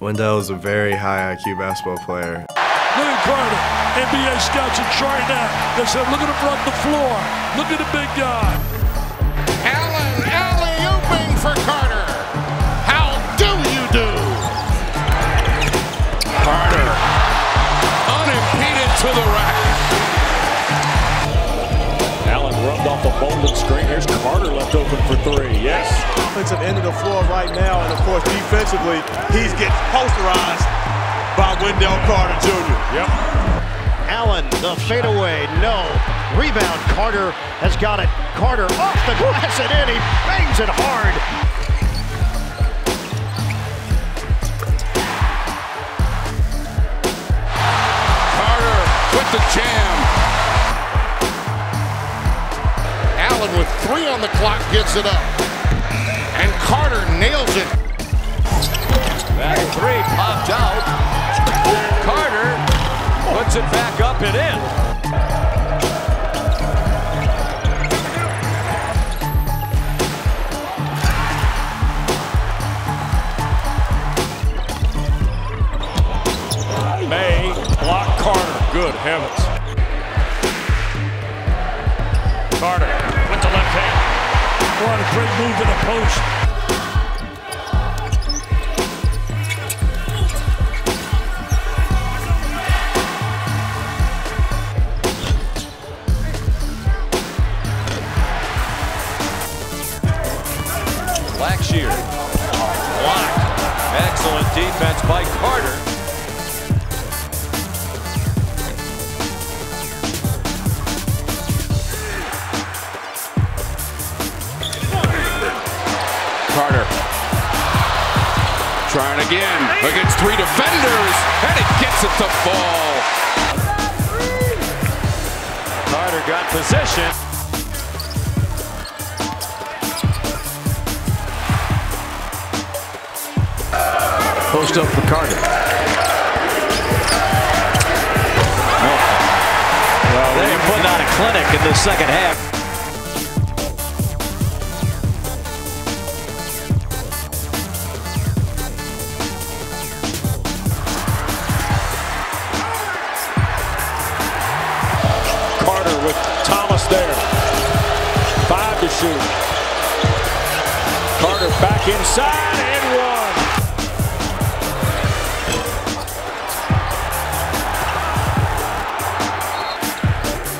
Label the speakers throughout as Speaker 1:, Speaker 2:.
Speaker 1: Wendell is a very high IQ basketball player.
Speaker 2: Look at Carter. NBA scouts are trying that. They said, look at him run the floor. Look at the big guy.
Speaker 3: Allen alley-ooping for Carter. How do you do? Carter unimpeded to the rack.
Speaker 4: Off a Bolden screen. Here's Carter left open for three. Yes.
Speaker 5: Offensive end of the floor right now, and of course defensively, he's getting posterized by Wendell Carter Jr.
Speaker 4: Yep.
Speaker 6: Allen, the fadeaway, no. Rebound, Carter has got it. Carter off the glass and in, he bangs it hard.
Speaker 3: Carter with the jam. On the clock gets it up. And Carter nails it.
Speaker 7: Back three popped out. Carter puts it back up and in.
Speaker 4: May block Carter. Good heavens. Carter left.
Speaker 2: What a great move to the post.
Speaker 7: Blackshear. Blocked. Excellent defense by Carter.
Speaker 3: Carter trying again against three defenders, and it gets it to fall.
Speaker 7: Carter got position. Post up for Carter. Well, they are putting on a clinic in the second half.
Speaker 4: With Thomas there. Five to shoot. Carter back inside and one.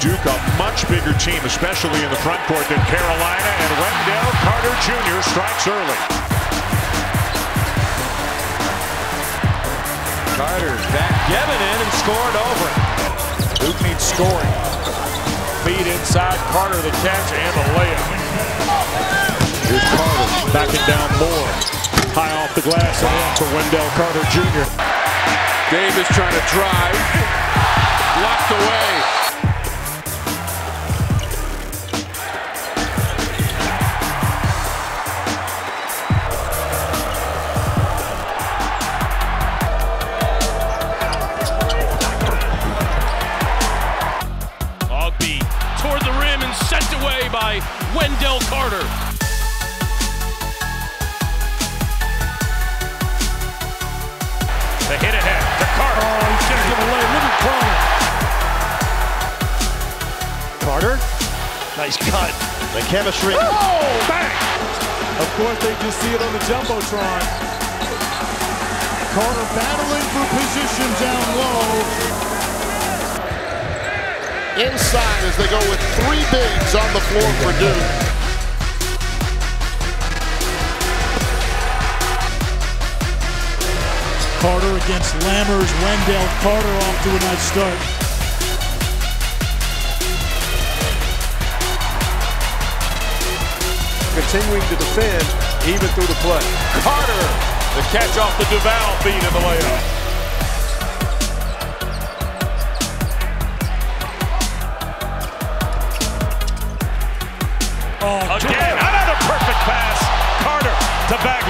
Speaker 4: Duke a much bigger team, especially in the front court than Carolina, and Wendell Carter Jr. strikes early.
Speaker 7: Carter back Gavin in and scored over.
Speaker 4: Duke needs scoring. Feed inside, Carter the catch and the layup. Here's Carter backing down more. High off the glass and in for Wendell Carter Jr.
Speaker 3: Davis trying to drive, blocked away.
Speaker 8: By Wendell Carter.
Speaker 4: The hit ahead to Carter.
Speaker 2: Oh, he can't get away. Look at Carter.
Speaker 6: Carter, nice cut. The chemistry.
Speaker 2: Oh!
Speaker 4: Bang!
Speaker 5: Of course, they just see it on the Jumbotron.
Speaker 2: Carter battling for position down low.
Speaker 3: Inside as they go with three bigs on the floor for Duke.
Speaker 2: Carter against Lammers. Wendell Carter off to a nice start.
Speaker 5: Continuing to defend even through the play.
Speaker 4: Carter, the catch off the Duval feed in the layup.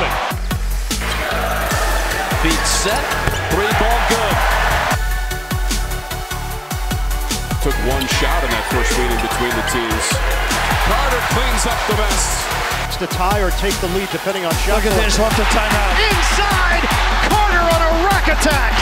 Speaker 4: To
Speaker 7: Feet set. Three ball good.
Speaker 3: Took one shot in that first meeting between the teams. Carter cleans up the mess.
Speaker 6: To tie or take the lead depending on shot.
Speaker 2: Look at this. Off the timeout.
Speaker 6: Inside, Carter on a
Speaker 9: attack.